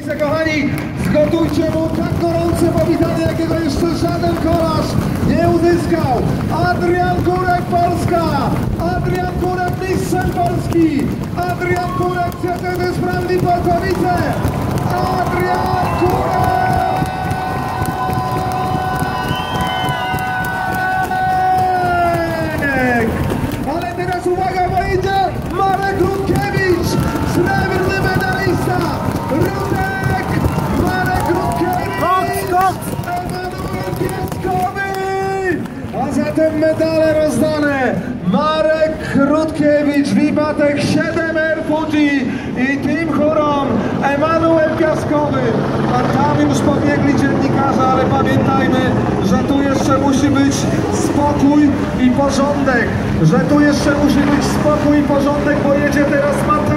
Kochani, zgotujcie mu tak gorące powitanie, jakiego jeszcze żaden kolarz nie uzyskał. Adrian Kurek, Polska! Adrian Kurek, mistrzem Polski! Adrian Kurek, CTD Sprawni Polkowice! Marek Rutkiewicz! Emanuel Pieskowy! A zatem medale rozdane. Marek Rutkiewicz, Wibatek 7R Fuji i Team Huron, Emanuel Piaskowy. A tam już pobiegli dziennikarze, ale pamiętajmy, że tu jeszcze musi być spokój i porządek. Że tu jeszcze musi być spokój i porządek, bo jedzie teraz Mateusz.